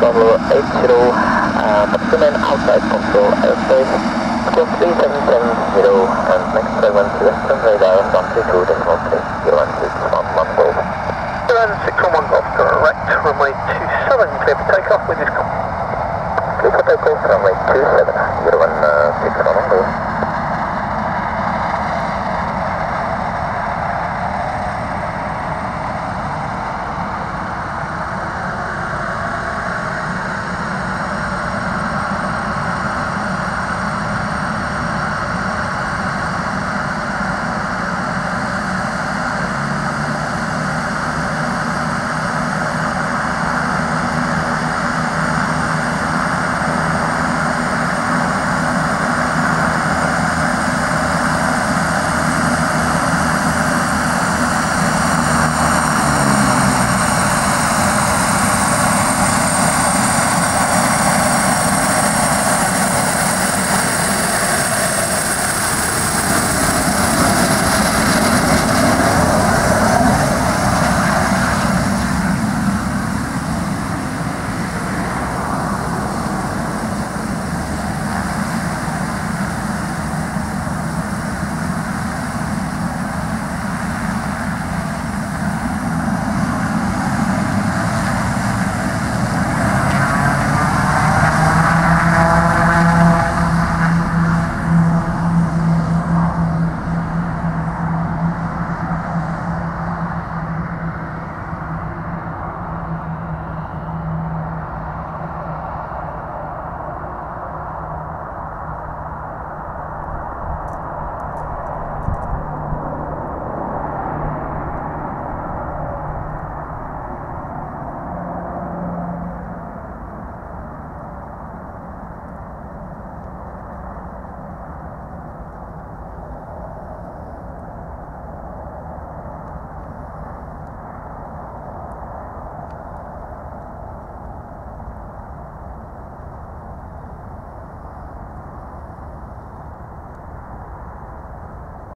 Bravo 80, uh, but remain outside control airspace. Squawk 3770 and next frequency western radar 132 decimal 3, 01611 611 Golf, correct, runway 27, clear for takeoff with this call. Clear for takeoff, runway 27,